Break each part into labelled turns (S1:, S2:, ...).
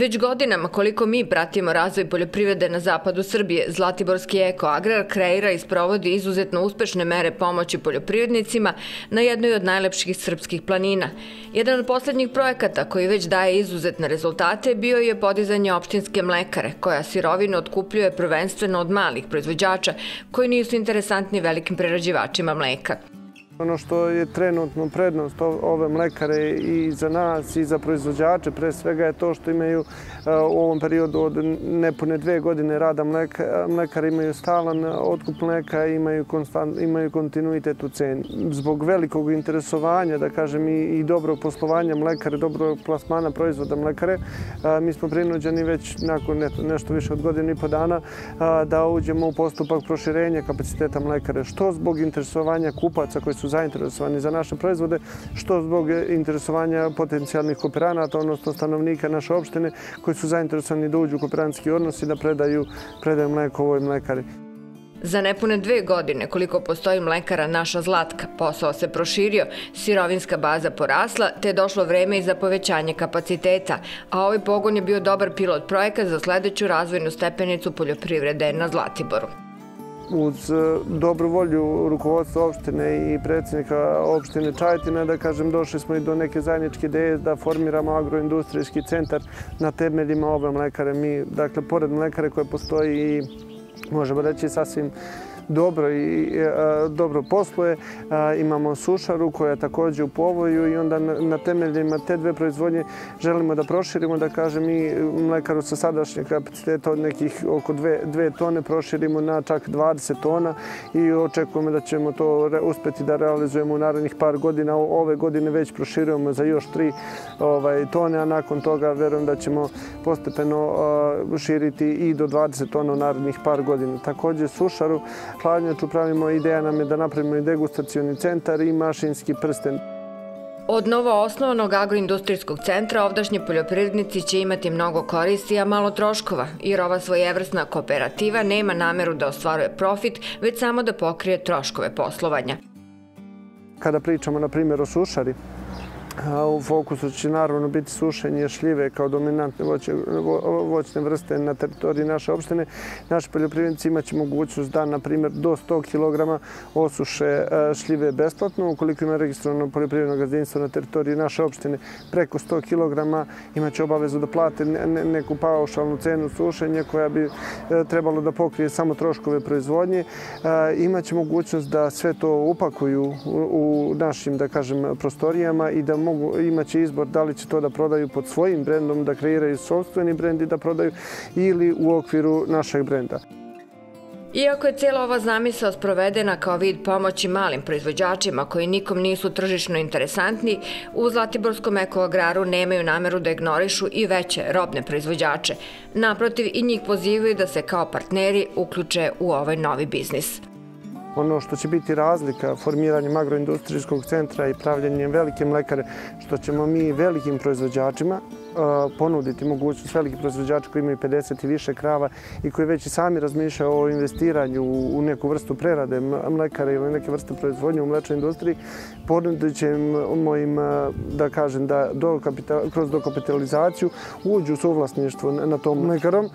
S1: Već godinama koliko mi pratimo razvoj poljoprivrede na zapadu Srbije, Zlatiborski Eko Agrar kreira i sprovodi izuzetno uspešne mere pomoći poljoprivrednicima na jednoj od najlepših srpskih planina. Jedan od posljednjih projekata koji već daje izuzetne rezultate bio je podizanje opštinske mlekare, koja sirovinu otkupljuje prvenstveno od malih proizvođača koji nisu interesantni velikim prerađivačima mleka.
S2: Ono što je trenutno prednost ove mlekare i za nas i za proizvođače, pre svega je to što imaju e, u ovom periodu od nepune dve godine rada e, mlekare, imaju stalan otkup mleka i imaju imaju kontinuitet u ceni. Zbog velikog interesovanja, da kažem, i i dobrog poslovanja mlekare, dobrog plasmana proizvoda mlekare, e, mi smo prinuđeni već nakon nešto više od godine i po dana da uđemo u postupak proširenja kapaciteta mlekare. Što zbog interesovanja kupaca koji su zainteresovani za naše proizvode, što zbog interesovanja potencijalnih kooperanata, odnosno stanovnika naše opštine, koji su zainteresovani da uđu u kooperanski odnos i da predaju mleko ovoj mlekari.
S1: Za nepune dve godine koliko postoji mlekara Naša Zlatka, posao se proširio, sirovinska baza porasla, te je došlo vreme i za povećanje kapaciteta, a ovaj pogon je bio dobar pilot projekat za sledeću razvojnu stepenicu poljoprivrede na Zlatiboru
S2: uz eh, dobru volju rukovodstva opštine i predsjednika opštine Čajetina, da kažem, došli smo i do neke zajedničke ideje da formiramo agroindustrijski centar na temeljima ove mlekare. Mi, dakle, pored mlekare koje postoji i možemo reći sasvim dobro i e, dobro posluje. Imamo sušaru koja je također u povoju i onda na temeljima te dve proizvodnje želimo da proširimo, da kažem i mlekaru sa sadašnjeg kapaciteta od nekih oko dve tone proširimo na čak 20 tona i očekujemo da ćemo to uspeti da realizujemo u narednih par godina. Ove godine već proširujemo za još tri ovaj, tone, a nakon toga verujem da ćemo postepeno širiti i do 20 tona u narednih par godina. Također sušaru hladnjaču pravimo, ideja nam je da napravimo i degustacioni centar i mašinski prsten.
S1: Od novo osnovanog agroindustrijskog centra ovdašnji poljoprivrednici će imati mnogo koristi, a malo troškova, jer ova svojevrsna kooperativa nema nameru da ostvaruje profit, već samo da pokrije troškove poslovanja.
S2: Kada pričamo, na primjer, o sušari, U fokusu će naravno biti sušenje šljive kao dominantne voćne vrste na teritoriji naše opštine. Naši poljoprivrednici imaće mogućnost da, na primjer, do 100 kg osuše e, šljive besplatno. Ukoliko ima registrovano poljoprivredno gazdinstvo na teritoriji naše opštine preko 100 kg, imaće obavezu da plate neku paušalnu cenu sušenja koja bi e, trebalo da pokrije samo troškove proizvodnje. E, imaće mogućnost da sve to upakuju u našim, da kažem, prostorijama i da mogu, imaće izbor da li će to da prodaju pod svojim brendom, da kreiraju sobstveni brend i da prodaju ili u okviru našeg brenda.
S1: Iako je cijela ova zamisla sprovedena kao vid pomoći malim proizvođačima koji nikom nisu tržišno interesantni, u Zlatiborskom ekoagraru nemaju nameru da ignorišu i veće robne proizvođače. Naprotiv, i njih pozivaju da se kao partneri uključe u ovaj novi biznis.
S2: Ono što će biti razlika formiranjem agroindustrijskog centra i pravljenjem velike mlekare, što ćemo mi velikim proizvođačima ponuditi mogućnost veliki proizvođači koji imaju 50 i više krava i koji već i sami razmišljaju o investiranju u neku vrstu prerade mlekara ili neke vrste proizvodnje u mlečnoj industriji, ponudit će im, um, da kažem, da kroz dokapitalizaciju uđu u suvlasništvo na tom mlekarom,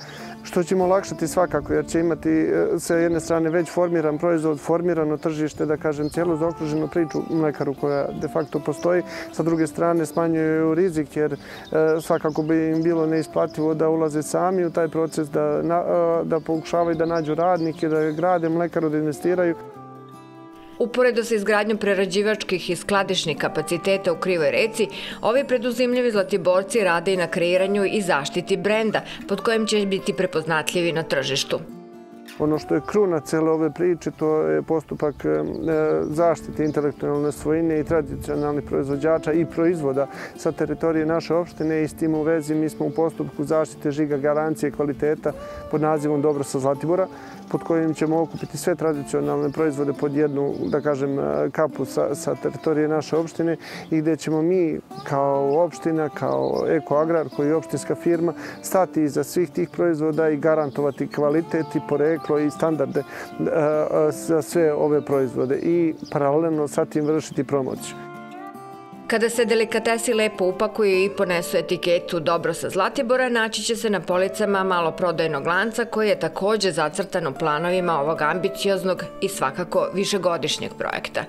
S2: što ćemo olakšati svakako jer će imati e, sa jedne strane već formiran proizvod, formirano tržište, da kažem, cijelu zaokruženu priču mlekaru koja de facto postoji. Sa druge strane smanjuju rizik jer e, svakako svakako bi im bilo neisplativo da ulaze sami u taj proces, da, da pokušavaju da nađu radnike, da grade mlekaru, da investiraju.
S1: Uporedo sa izgradnjom prerađivačkih i skladišnih kapaciteta u Krivoj reci, ovi preduzimljivi zlatiborci rade i na kreiranju i zaštiti brenda, pod kojim će biti prepoznatljivi na tržištu.
S2: Ono što je kruna cele ove priče, to je postupak e, zaštite intelektualne svojine i tradicionalnih proizvođača i proizvoda sa teritorije naše opštine i s tim u vezi mi smo u postupku zaštite žiga garancije kvaliteta pod nazivom Dobro sa Zlatibora pod kojim ćemo okupiti sve tradicionalne proizvode pod jednu, da kažem, e, kapu sa, sa teritorije naše opštine i gdje ćemo mi kao opština, kao ekoagrar koji je opštinska firma, stati iza svih tih proizvoda i garantovati kvalitet i poreklo i standarde e, e, za sve ove proizvode i paralelno sa tim vršiti promociju.
S1: Kada se delikatesi lepo upakuju i ponesu etiketu Dobro sa Zlatibora, naći će se na policama maloprodajnog lanca koji je također zacrtan u planovima ovog ambicioznog i svakako višegodišnjeg projekta.